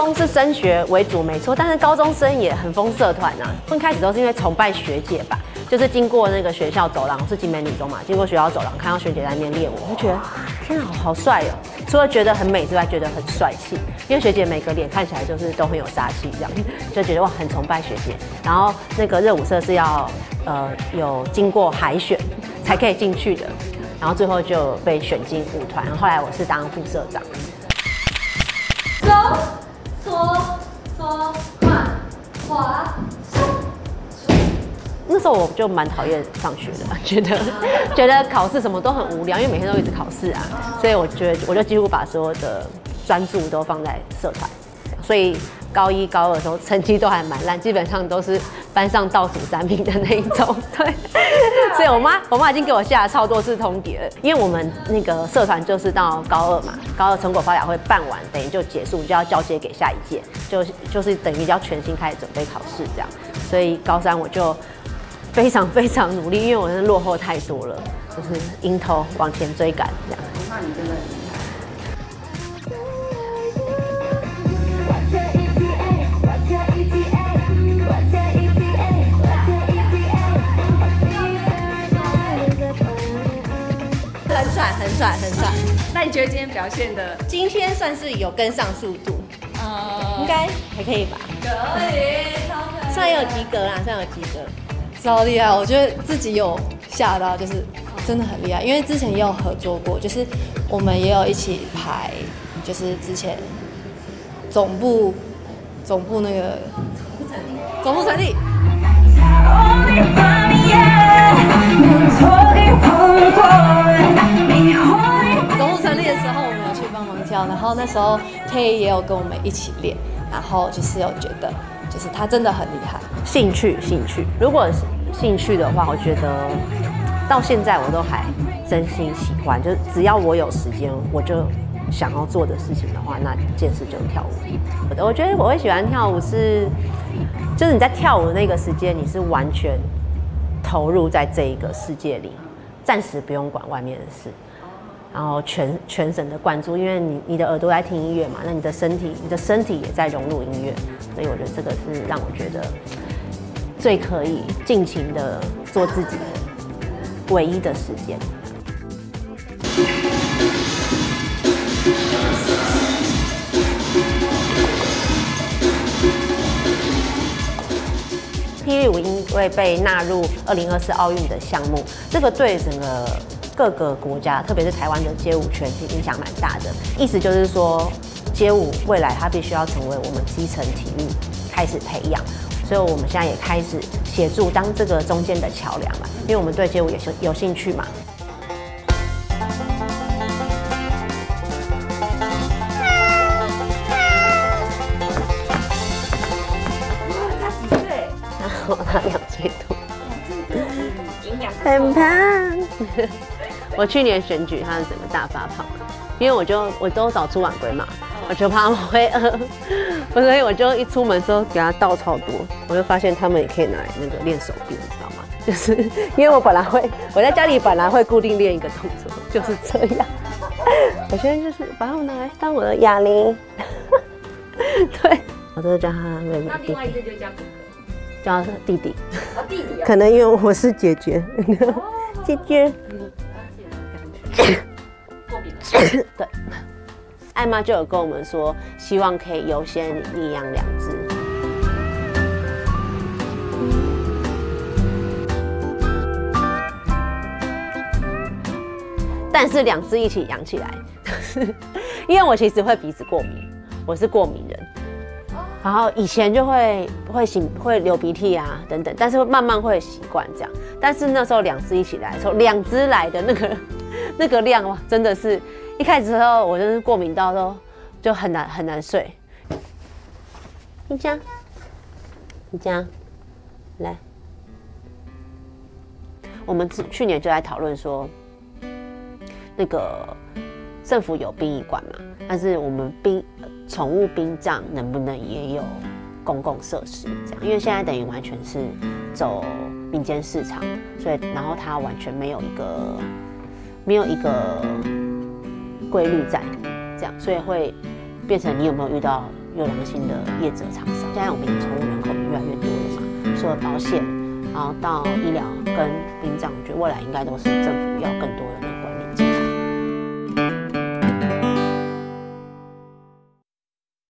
中是升学为主，没错，但是高中生也很疯社团啊。一开始都是因为崇拜学姐吧，就是经过那个学校走廊，是金美女中嘛，经过学校走廊看到学姐在那边练舞，我就觉得天啊，好帅哦！除了觉得很美之外，觉得很帅气，因为学姐每个脸看起来就是都很有杀气，这样就觉得哇，很崇拜学姐。然后那个热舞社是要呃有经过海选才可以进去的，然后最后就被选进舞团。后来我是当副社长。走，左，左，慢，滑，收。那时候我就蛮讨厌上学的，觉得 觉得考试什么都很无聊，因为每天都一直考试啊，所以我觉得我就几乎把所有的专注都放在社团，所以高一高二的时候成绩都还蛮烂，基本上都是班上倒数三名的那一种，对。所以我妈我妈已经给我下了超多次通牒了，因为我们那个社团就是到高二嘛，高二成果发表会办完，等于就结束，就要交接给下一届，就就是等于要全新开始准备考试这样，所以高三我就。非常非常努力，因为我是落后太多了，就是迎头往前追赶这样。那你真的帅，很帅，那你觉得今天表现的？今天算是有跟上速度，呃，应该还可以吧？可以，超可以。算有及格啦，算有及格。超厉害！我觉得自己有吓到，就是真的很厉害。因为之前也有合作过，就是我们也有一起排，就是之前总部总部那个总部成立。跳，然后那时候 K 也有跟我们一起练，然后就是有觉得，就是他真的很厉害。兴趣，兴趣。如果是兴趣的话，我觉得到现在我都还真心喜欢。就只要我有时间，我就想要做的事情的话，那件事就是跳舞。我我觉得我会喜欢跳舞是，就是你在跳舞的那个时间，你是完全投入在这一个世界里，暂时不用管外面的事，然后全全神的关注，因为你你的耳朵在听音乐嘛，那你的身体你的身体也在融入音乐，所以我觉得这个是让我觉得。最可以尽情的做自己唯一的时间。霹雳舞因为被纳入二零二四奥运的项目，这个对整个各个国家，特别是台湾的街舞圈，影响蛮大的。意思就是说，街舞未来它必须要成为我们基层体育开始培养。所以我们现在也开始协助当这个中间的桥梁嘛，因为我们对街舞也是有兴趣嘛。他几岁？他两岁多。很胖。我去年选举，他是整个大发胖，因为我就我都早出晚归嘛。我就怕他们会饿，所以我就一出门时候给他倒超多，我就发现他们也可以拿来那个练手臂，你知道吗？就是因为我本来会，我在家里本来会固定练一个动作，就是这样。我现在就是把他们拿来当我的哑铃。对，我都叫他妹妹。那另外一个就叫哥哥，叫弟弟。哦，弟弟。可能因为我是姐姐。姐姐。对。艾妈就有跟我们说，希望可以优先领养两只，但是两只一起养起来，因为我其实会鼻子过敏，我是过敏人，然后以前就会会擤会流鼻涕啊等等，但是慢慢会习惯这样，但是那时候两只一起来的时候，两只来的那个那个量哇，真的是。一开始时候，我就是过敏到都就很难很难睡。你家，你家，来，我们去年就在讨论说，那个政府有殡仪馆嘛，但是我们殡宠物殡葬能不能也有公共设施这样？因为现在等于完全是走民间市场，所以然后它完全没有一个没有一个。规律在，这样，所以会变成你有没有遇到有良心的业者厂商。现在我们宠物人口越来越多了嘛，除了保险，然后到医疗跟殡葬，我觉得未来应该都是政府要更多的。